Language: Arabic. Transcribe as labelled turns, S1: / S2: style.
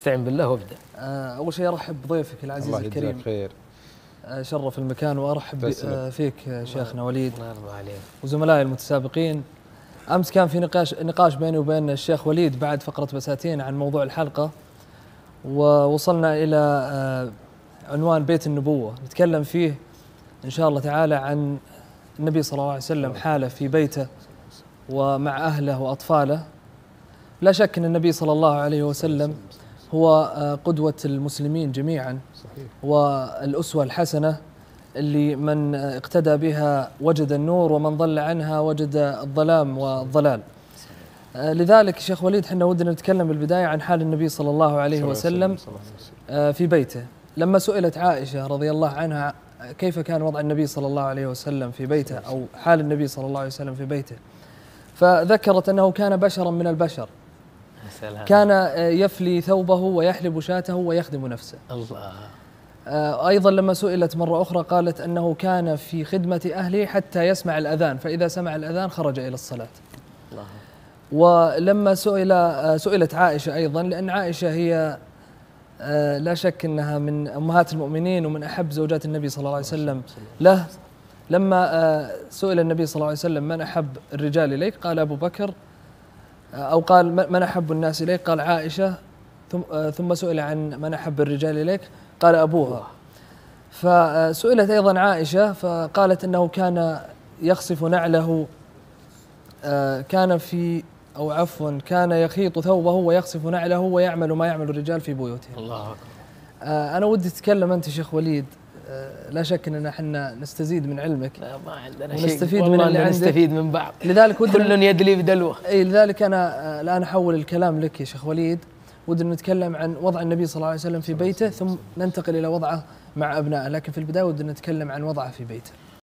S1: استعن بالله وابدأ.
S2: آه، أول شيء أرحب بضيفك العزيز
S3: الله
S2: الكريم.
S3: خير.
S2: آه، شرف المكان
S3: وأرحب.
S2: آه، فيك شيخنا وليد.
S1: الله يرضى عليك
S2: وزملائي المتسابقين أمس كان في نقاش نقاش بيني وبين الشيخ وليد بعد فقرة بساتين عن موضوع الحلقة ووصلنا إلى عنوان بيت النبوة. نتكلم فيه إن شاء الله تعالى عن النبي صلى الله عليه وسلم حاله في بيته ومع أهله وأطفاله. لا شك إن النبي صلى الله عليه وسلم هو آه، قدوة المسلمين جميعا
S3: صحيح.
S2: والأسوة الحسنة اللي من اقتدى بها وجد النور ومن ضل عنها وجد الظلام والضلال. آه، لذلك شيخ وليد حنا ودنا نتكلم بالبداية عن حال النبي صلى الله عليه وسلم
S3: صلى الله عليه وسلم.
S2: آه، في بيته. لما سئلت عائشة رضي الله عنها كيف كان وضع النبي صلى الله عليه وسلم في بيته أو حال النبي صلى الله عليه وسلم في بيته؟ فذكرت أنه كان بشرا من البشر.
S1: سلام
S2: كان آه، يفلي ثوبه ويحلب شاته ويخدم نفسه.
S1: الله.
S2: آه، أيضا لما سئلت مرة أخرى قالت أنه كان في خدمة أهله حتى يسمع الأذان فإذا سمع الأذان خرج إلى الصلاة.
S1: الله.
S2: ولما سئل آه، سئلت عائشة أيضا لأن عائشة هي لا شك أنها من أمهات المؤمنين ومن أحب زوجات النبي صلى الله عليه وسلم له. لما سئل النبي صلى الله عليه وسلم من أحب الرجال إليك قال أبو بكر أو قال من أحب الناس إليك؟ قال عائشة ثم آه، ثم سئل عن من أحب الرجال إليك؟ قال أبوها. فسئلت أيضا عائشة فقالت أنه كان يخصف نعله آه، كان في أو عفوا كان يخيط ثوبه ويخصف نعله ويعمل ما يعمل الرجال في بيوتهم
S1: الله. اكبر
S2: آه، أنا ودي تتكلم أنت شيخ وليد. لا شك أننا إحنا نستزيد من علمك
S1: لا ما عندنا شيء.
S2: ونستفيد من اللي عندك.
S1: نستفيد من بعض.
S2: لذلك ودنا
S1: كل يدلي بدلوه
S2: إي لذلك أنا آه، الآن أحول الكلام لك يا شيخ وليد. ودنا نتكلم عن وضع النبي صلى الله عليه وسلم في بيته ثم ننتقل إلى وضعه مع أبنائه. لكن في البداية ودنا نتكلم عن وضعه في بيته.